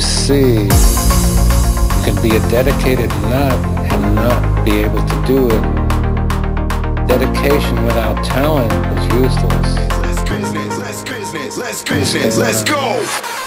see, you can be a dedicated nut and not be able to do it. Dedication without talent is useless. Let's business, let's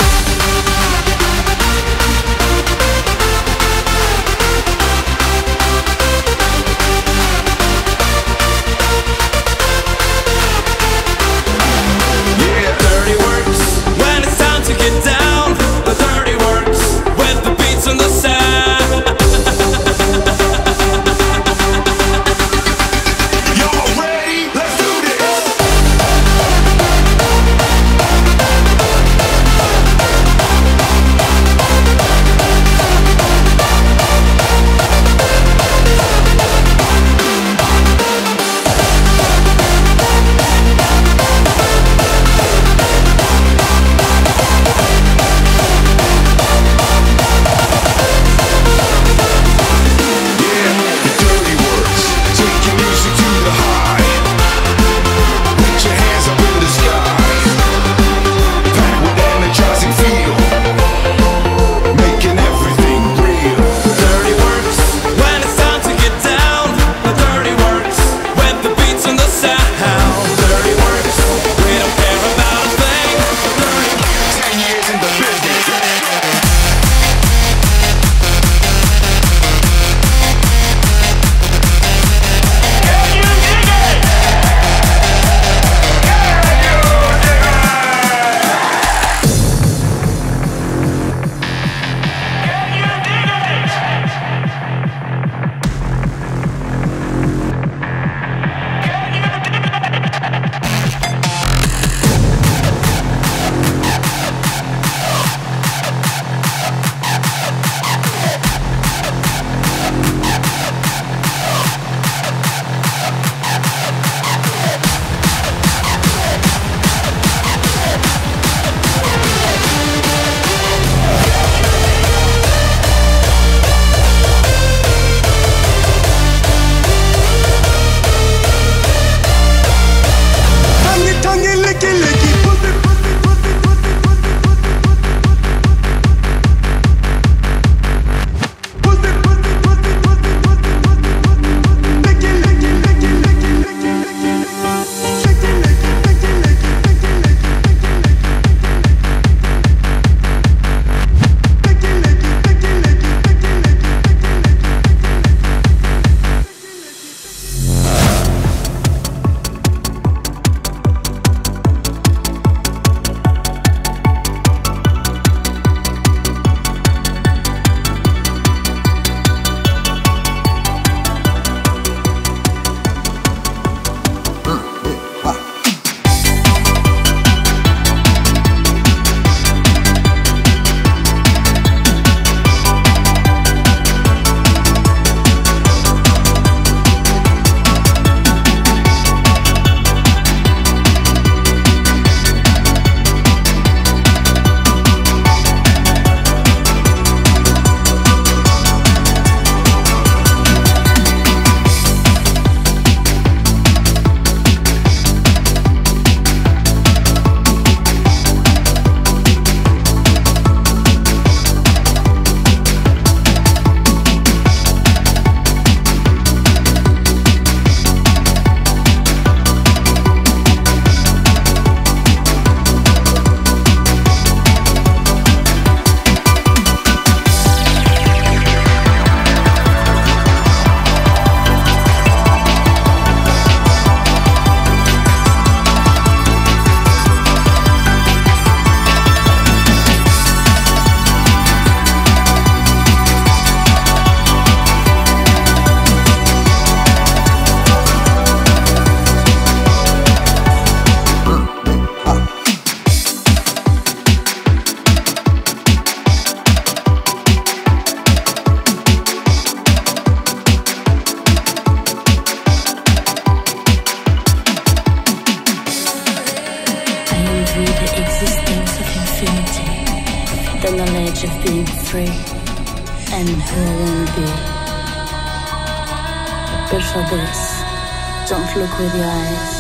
look with your eyes,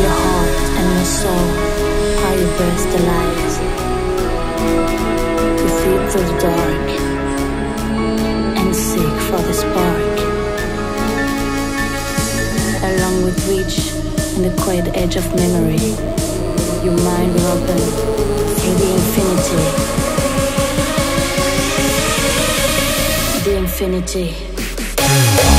your heart and your soul, how you burst the light. To feed through the dark and seek for the spark. Along with reach in the quiet edge of memory, your mind will open to the infinity. The infinity.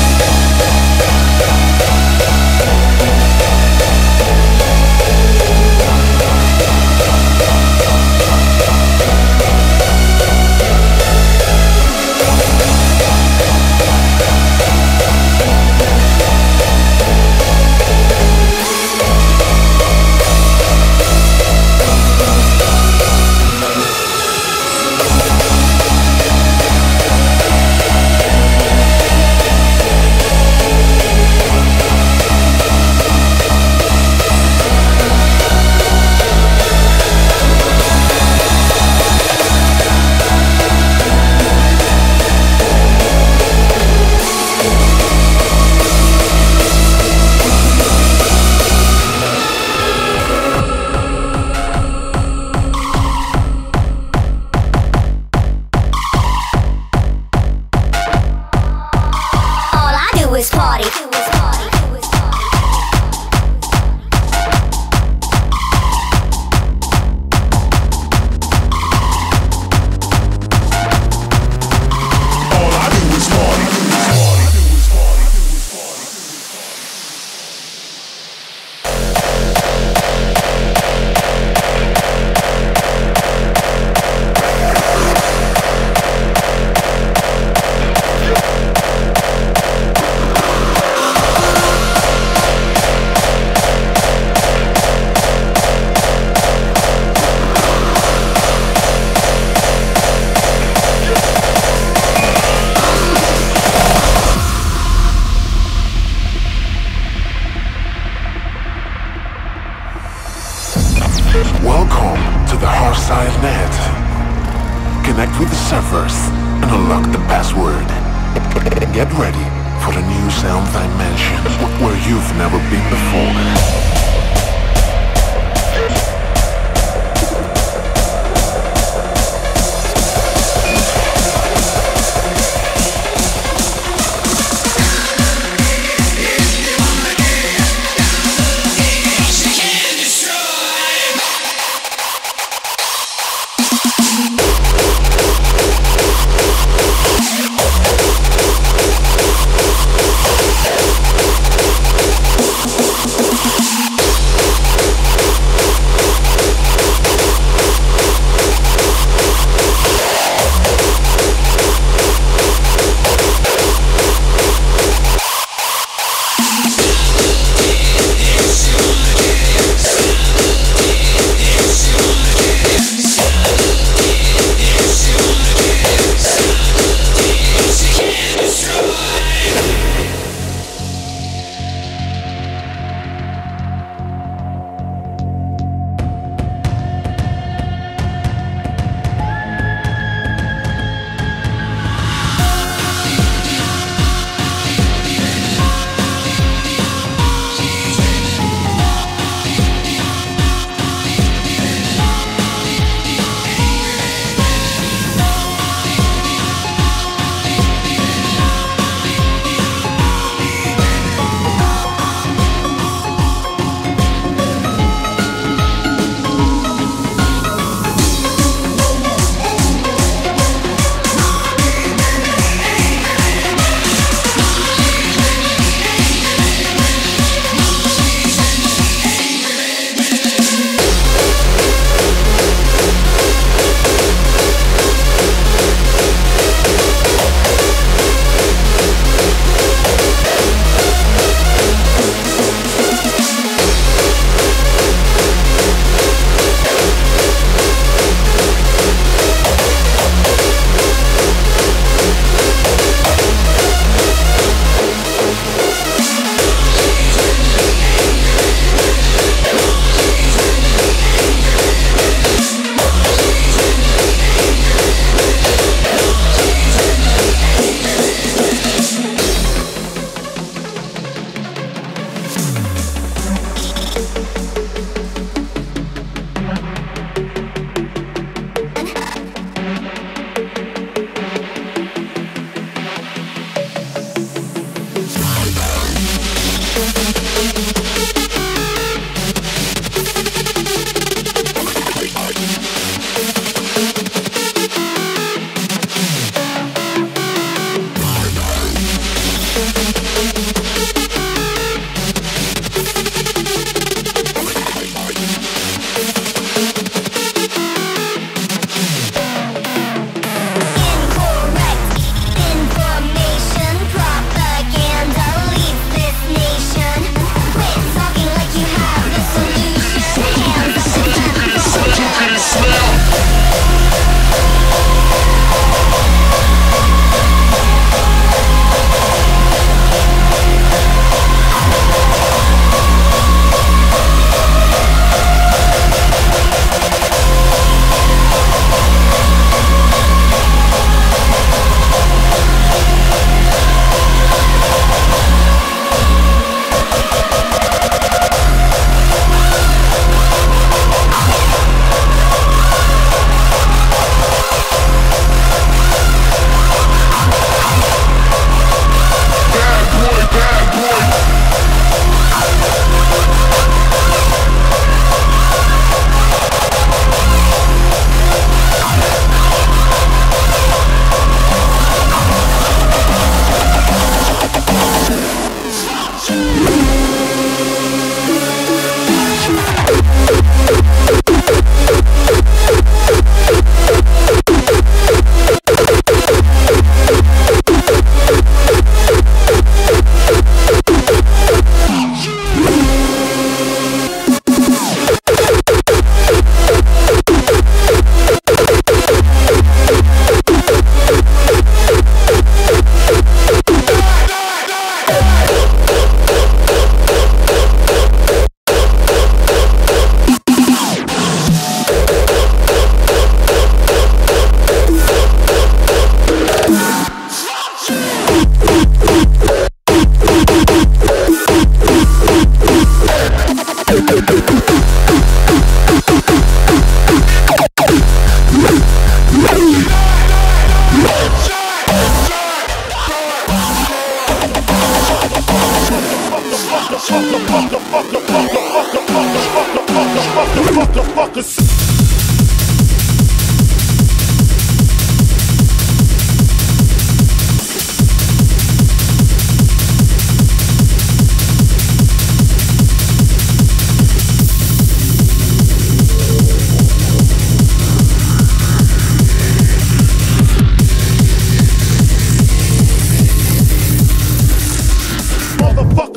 Motherfucker,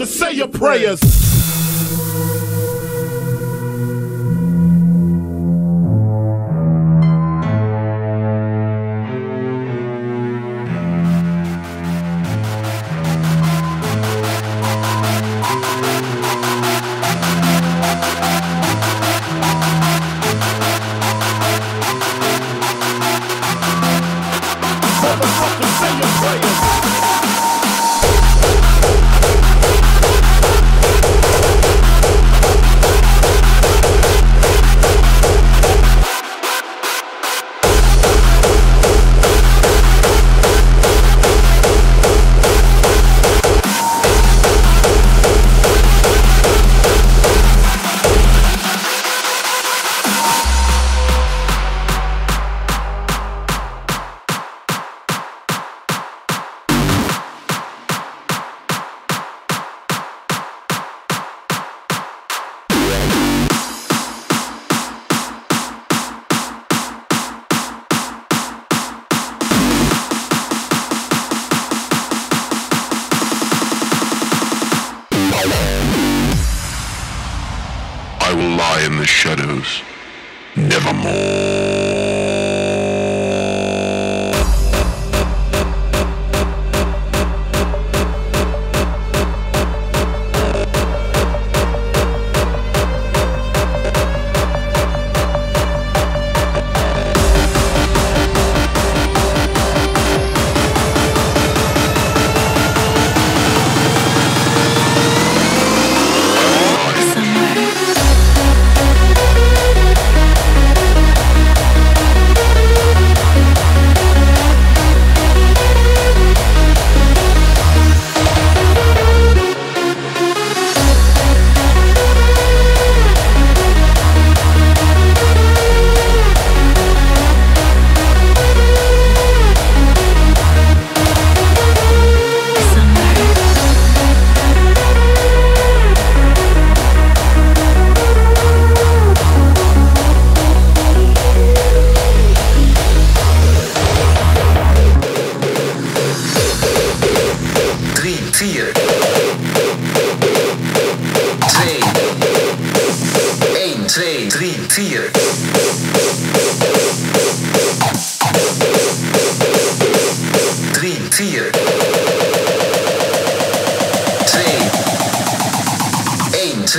say your prayers. Shadows. Nevermore.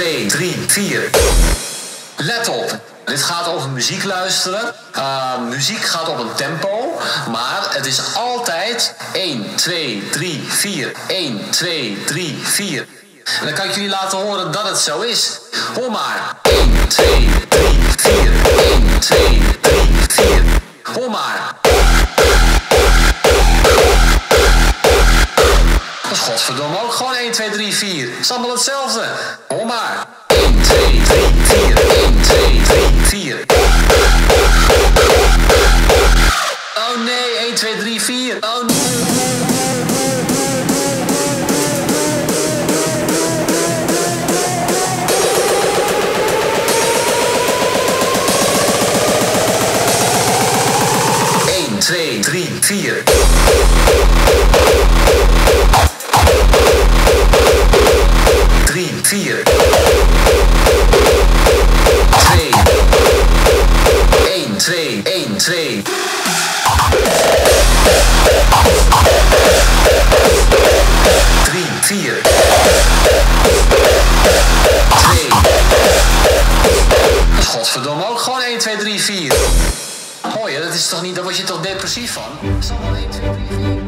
2, 3, 4. Let op. Dit gaat over muziek luisteren. Uh, muziek gaat op een tempo, maar het is altijd 1, 2, 3, 4. 1, 2, 3, 4. En dan kan ik jullie laten horen dat het zo is. Hoor maar. 1, 2, 3, 4. 1, 2, 3, 4. Hoor maar. Dat is godverdomme ook gewoon 1, 2, 3, 4. Het is allemaal hetzelfde. Hoor maar. 1, 2, 3, 4. 1, 2, 3, 4. Oh nee, 1, 2, 3, 4. Oh nee. Twee, drie, vier. Drie, vier. Twee. Eén, twee, één, twee. Drie, vier. Twee. Dat godverdomme ook gewoon 1, 2, 3, 4. Mooi hè, dat is toch niet, daar word je toch depressief van? Dat is allemaal 1, 2, 3, 4.